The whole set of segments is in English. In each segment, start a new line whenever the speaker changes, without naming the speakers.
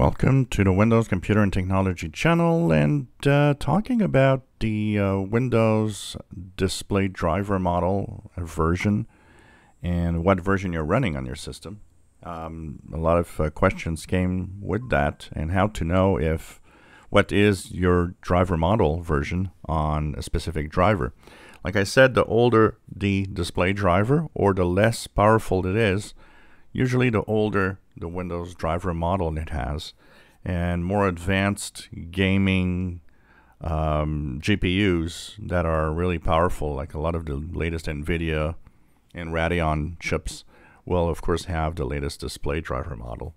Welcome to the Windows Computer and Technology channel and uh, talking about the uh, Windows display driver model version and what version you're running on your system. Um, a lot of uh, questions came with that and how to know if what is your driver model version on a specific driver. Like I said, the older the display driver or the less powerful it is, usually the older the Windows driver model it has, and more advanced gaming um, GPUs that are really powerful, like a lot of the latest NVIDIA and Radeon chips, will of course have the latest display driver model.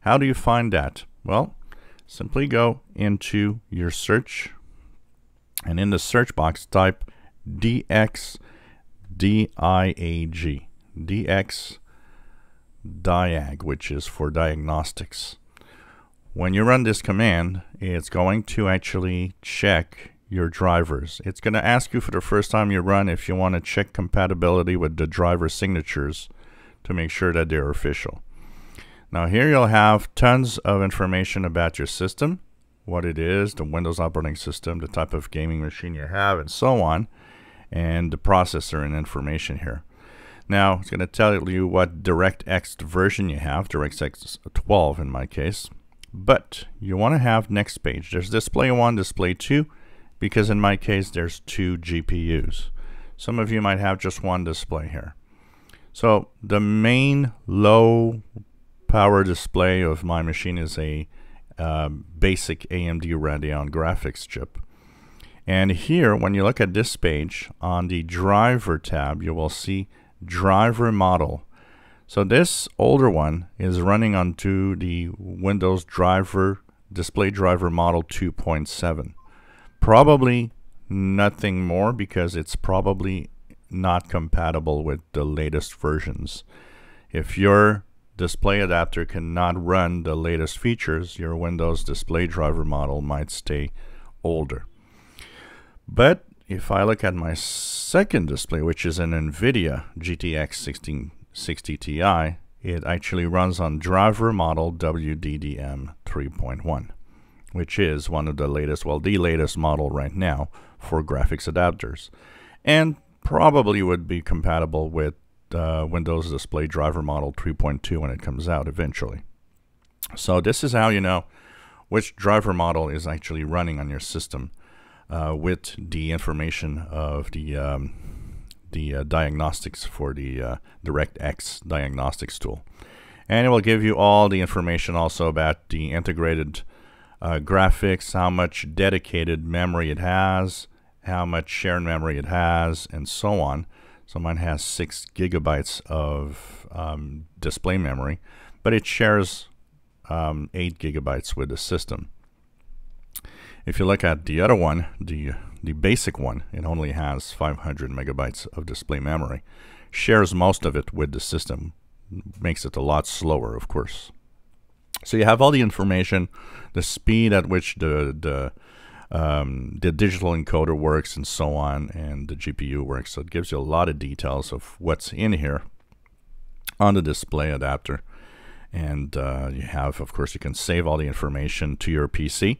How do you find that? Well, simply go into your search and in the search box type DX DIAG. DX diag, which is for diagnostics. When you run this command, it's going to actually check your drivers. It's going to ask you for the first time you run if you want to check compatibility with the driver signatures to make sure that they're official. Now here you'll have tons of information about your system, what it is, the Windows operating system, the type of gaming machine you have, and so on, and the processor and information here. Now, it's going to tell you what DirectX version you have, DirectX 12 in my case. But you want to have next page. There's display 1, display 2, because in my case there's two GPUs. Some of you might have just one display here. So the main low power display of my machine is a uh, basic AMD Radeon graphics chip. And here, when you look at this page, on the driver tab, you will see driver model. So this older one is running onto the Windows driver display driver model 2.7. Probably nothing more because it's probably not compatible with the latest versions. If your display adapter cannot run the latest features, your Windows display driver model might stay older. But if I look at my second display, which is an NVIDIA GTX 1660 Ti, it actually runs on driver model WDDM 3.1, which is one of the latest, well, the latest model right now for graphics adapters, and probably would be compatible with uh, Windows Display Driver Model 3.2 when it comes out eventually. So this is how you know which driver model is actually running on your system with the information of the um, the uh, diagnostics for the uh, DirectX diagnostics tool. And it will give you all the information also about the integrated uh, graphics, how much dedicated memory it has, how much shared memory it has, and so on. So mine has six gigabytes of um, display memory, but it shares um, eight gigabytes with the system. If you look at the other one, the the basic one, it only has 500 megabytes of display memory. Shares most of it with the system. Makes it a lot slower, of course. So you have all the information, the speed at which the the um, the digital encoder works and so on, and the GPU works. So it gives you a lot of details of what's in here on the display adapter. And uh, you have, of course, you can save all the information to your PC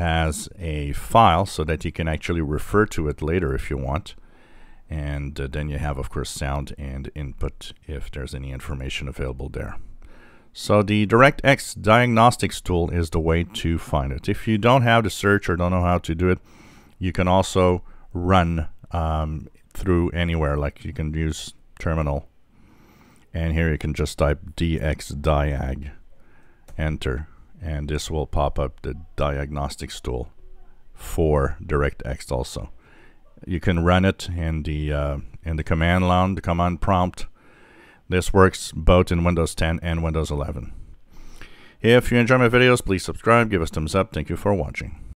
as a file so that you can actually refer to it later if you want. And uh, then you have, of course, sound and input if there's any information available there. So the DirectX diagnostics tool is the way to find it. If you don't have the search or don't know how to do it, you can also run um, through anywhere. Like you can use terminal. And here you can just type dxdiag, enter and this will pop up the diagnostics tool for DirectX also. You can run it in the uh, in the command line, the command prompt. This works both in Windows 10 and Windows 11. If you enjoy my videos, please subscribe, give us thumbs up. Thank you for watching.